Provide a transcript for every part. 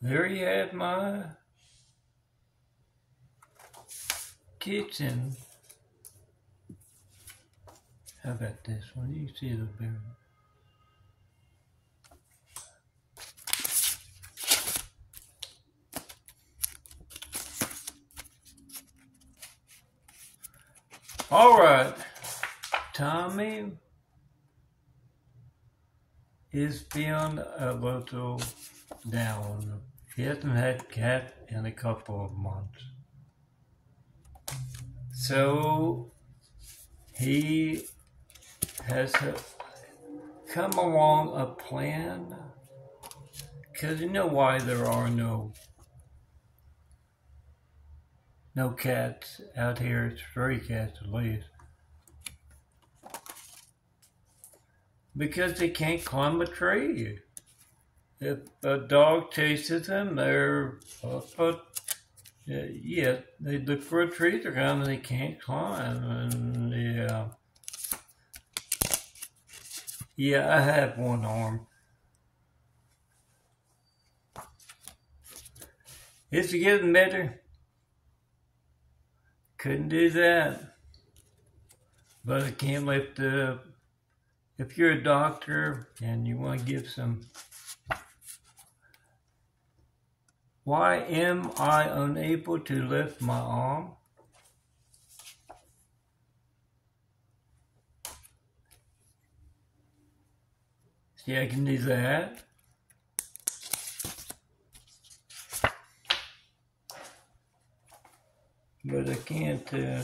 there you have my kitchen. How about this one? You see the better. All right, Tommy is feeling a little down. He hasn't had cat in a couple of months. So he has come along a plan because you know why there are no no cats out here. It's stray cats at least. Because they can't climb a tree. If a dog chases them, they're uh, up a, yeah, they look for a tree to climb and they can't climb. And yeah. Yeah, I have one arm. Is it getting better? Couldn't do that. But I can't lift up. If you're a doctor and you want to give some. Why am I unable to lift my arm? See, I can do that. but I can't uh,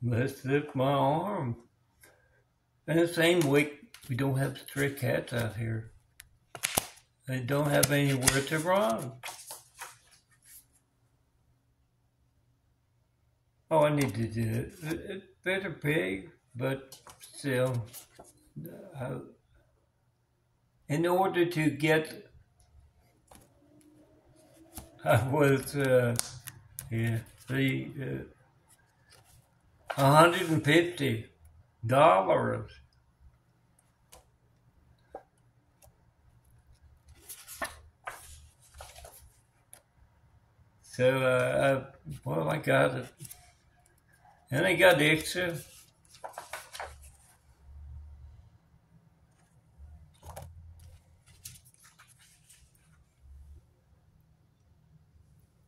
lift my arm. And the same week, we don't have stray cats out here. They don't have anywhere to run. Oh, I need to do it. Better big, but still, uh, in order to get I was, uh, yeah, the, uh, $150. So, uh, I, well, I got it. And I got the extra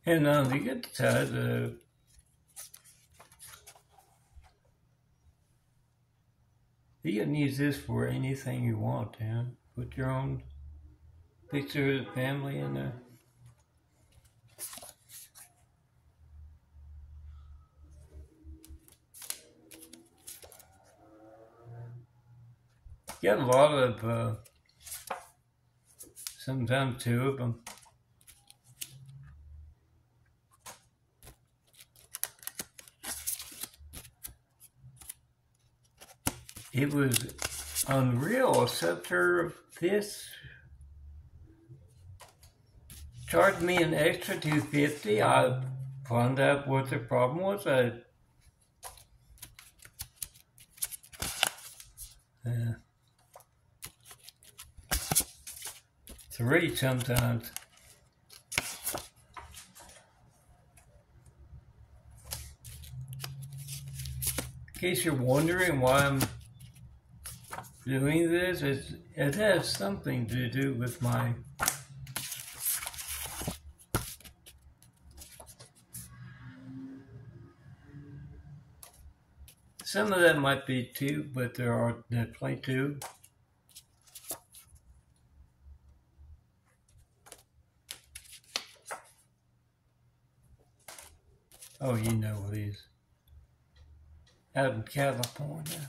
And uh, you get to uh, you can use this for anything you want, man. Put your own picture of the family in there. Got a lot of, uh, sometimes two of them. it was unreal, except for this charged me an extra 250 I found out what the problem was. I three sometimes. In case you're wondering why I'm doing this, it has something to do with my Some of that might be two, but there are definitely two. Oh, you know these. Out in California.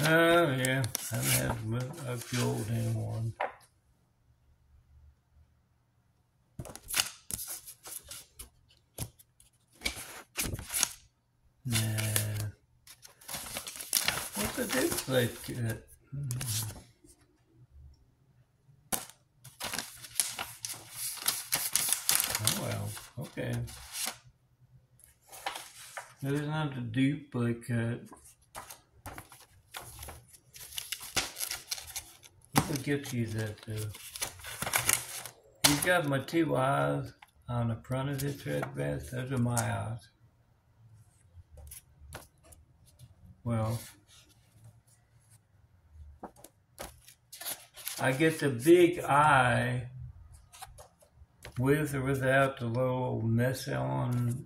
Oh, yeah. I haven't had a golden one. Okay. There's not a duplicate. Who uh, gets you that though? You got my two eyes on the front of this red vest. Those are my eyes. Well, I get the big eye with or without the little mess on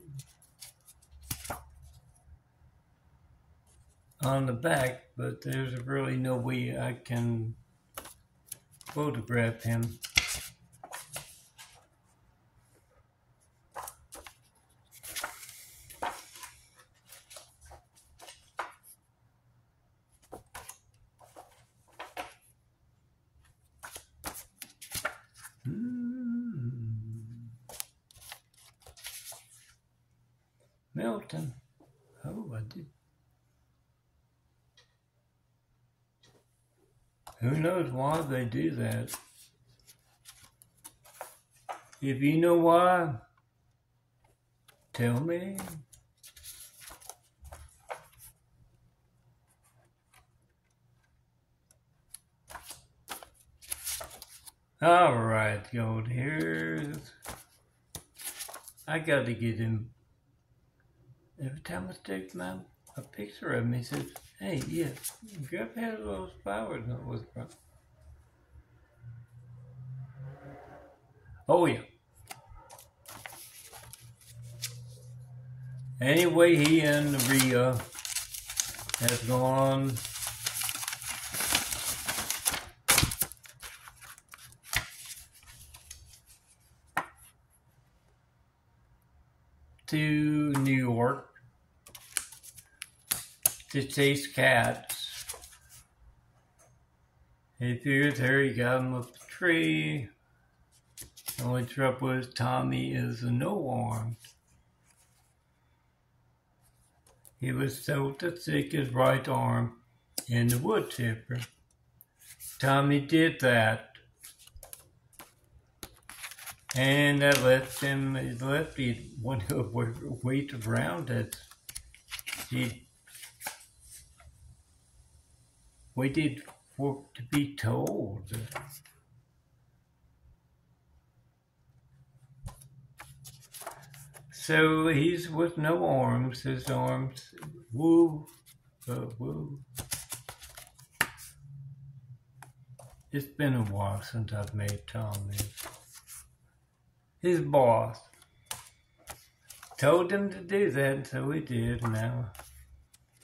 on the back, but there's really no way I can photograph him. Milton. Oh, I did. Who knows why they do that? If you know why, tell me. All right, gold. Here's. I got to get him Every time I take my a picture of him, he says, "Hey, yeah, grab had those flowers that was from." Oh yeah. Anyway, he and Rhea has gone to New York to chase cats. He figures Harry got him up the tree. The only trouble is Tommy is a no arm. He was told to stick his right arm in the wood chipper. Tommy did that. And that left him, left he went to wait around it. He waited for to be told. So he's with no arms. His arms, woo, uh, woo. It's been a while since I've made Tom his, his boss. Told him to do that, so he did. Now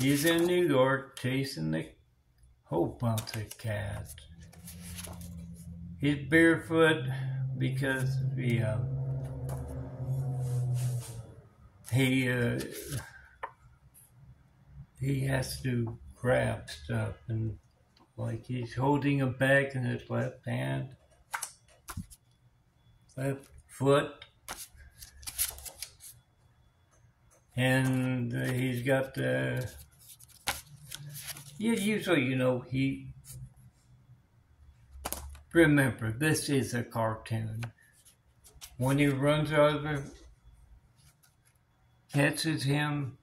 he's in New York chasing the whole bunch of cats. He's barefoot because the uh, he uh, he has to grab stuff and like he's holding a bag in his left hand, left foot, and he's got the yeah, usually, you know, he. Remember, this is a cartoon. When he runs over, catches him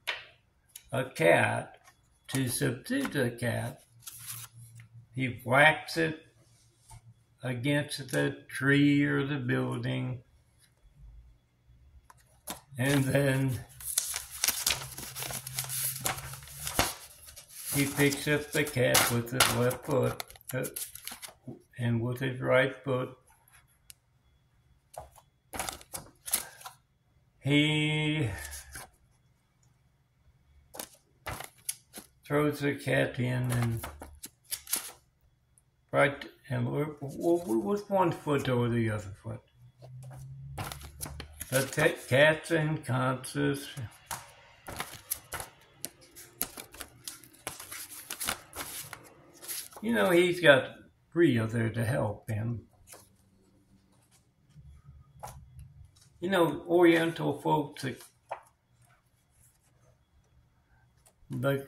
a cat to subdue the cat, he whacks it against the tree or the building, and then He picks up the cat with his left foot uh, and with his right foot he throws the cat in and right and with one foot over the other foot. The cat's unconscious. You know, he's got Rhea there to help him. You know, Oriental folks, they,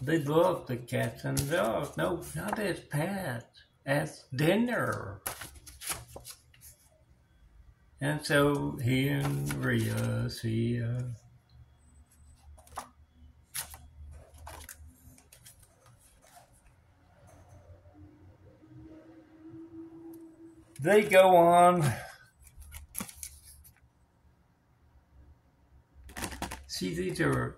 they love the cats and dogs. No, not as pets, as dinner. And so he and Rhea see uh, they go on. See, these are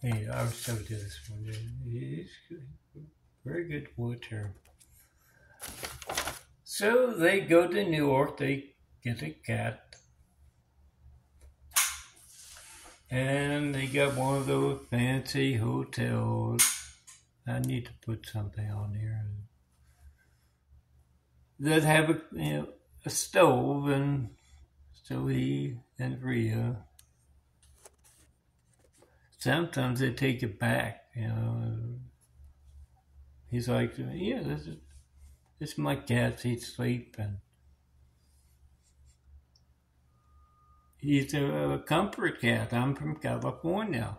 Hey, I was so good this one. It's very good wood water. So they go to New York. They get a cat, and they got one of those fancy hotels. I need to put something on here that have a you know, a stove, and so he and Rhea sometimes they take it back, you know. He's like, yeah, this is, this is my cat, he's sleeping. He's a, a comfort cat. I'm from California.